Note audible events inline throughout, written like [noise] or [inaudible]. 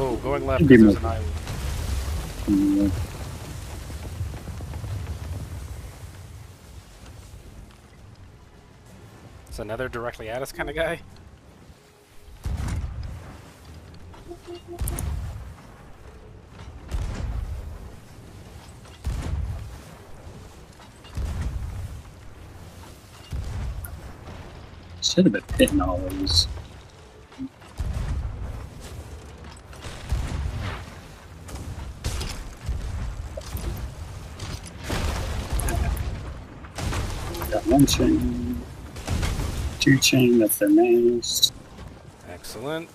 Oh, going left because there's an island. Mm, It's another directly at us kind of guy. Should have been hitting all those. Got one chain, two chain, that's their mains. Excellent.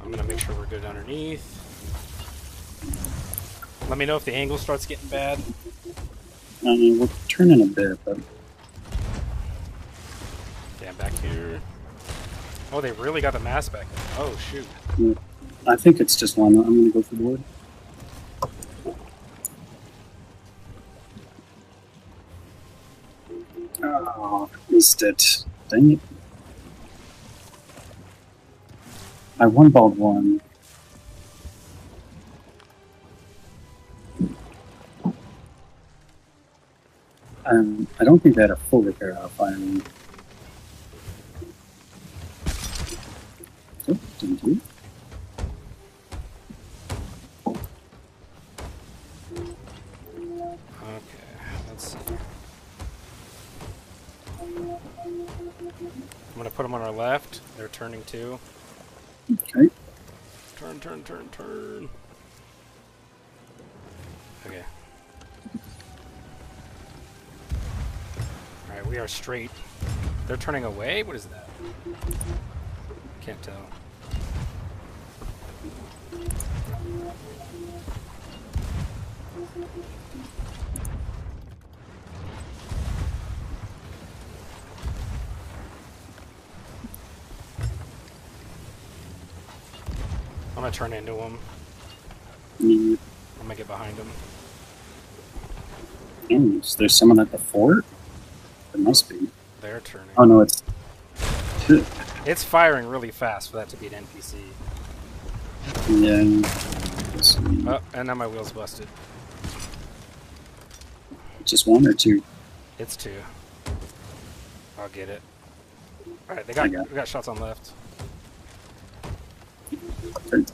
I'm gonna make sure we're good underneath. Let me know if the angle starts getting bad. I mean, we're turning a bit, but Yeah, back here. Oh, they really got the mass back. Oh shoot. I think it's just one. I'm gonna go for the wood. Oh, missed it. Dang it. I one balled one. Um, I don't think they had a full repair out firing. Oh, put them on our left. They're turning too. Okay. Turn, turn, turn, turn. Okay. Alright, we are straight. They're turning away? What is that? Can't tell. I'm gonna turn into him. Mm, I'm gonna get behind him. is there someone at the fort? There must be. They're turning. Oh no, it's. It's firing really fast for that to be an NPC. Yeah. Oh, and now my wheel's busted. Just one or two? It's two. I'll get it. Alright, they got, got we got shots on left. Alright.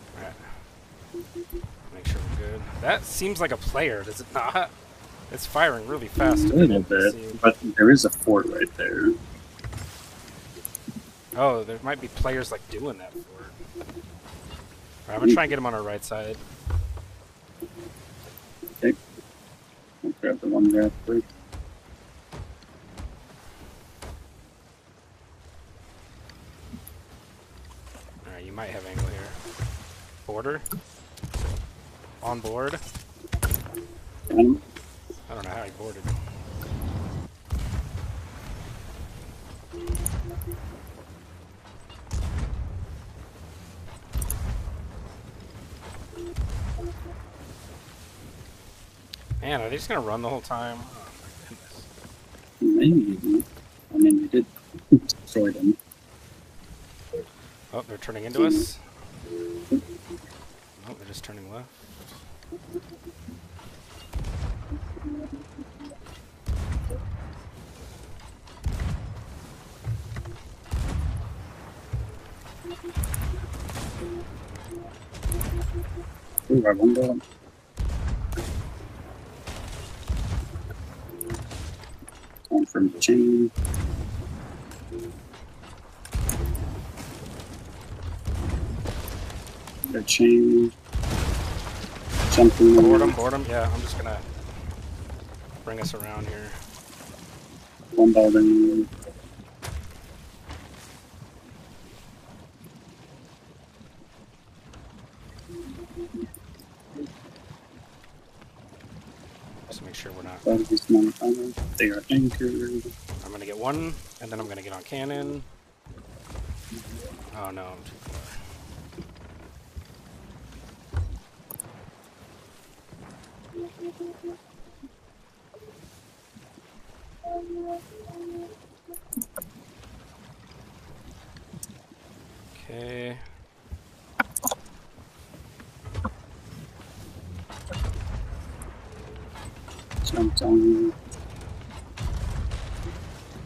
Make sure we're good. That seems like a player, does it not? It's firing really fast. A to be an little bit, but there is a fort right there. Oh, there might be players like doing that for it. Alright, I'm gonna try and get him on our right side. Okay. I'll grab the one grab quick. Might have angle here. Border. On board. I don't know how he boarded. Man, are they just gonna run the whole time? Oh my goodness. maybe. I mean, we did [laughs] destroy them. Oh, they're turning into us. Oh, they're just turning left. Ooh, one. From the. The chain. Jumping. Board 'em, board 'em. Yeah, I'm just gonna bring us around here. One ball then. Just make sure we're not. That is Montana. They are anchored. I'm gonna get one, and then I'm gonna get on cannon. Oh no, I'm too far. Okay.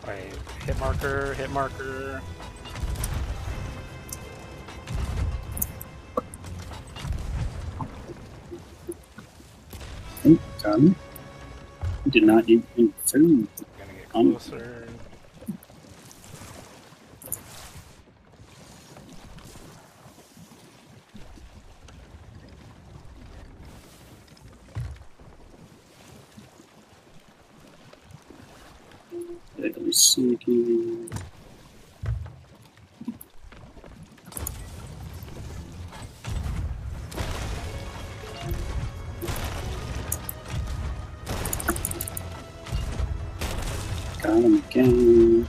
Wait, hit marker, hit marker. Him. He did not eat any food. Gonna get closer. Let me Got again.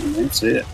And that's it.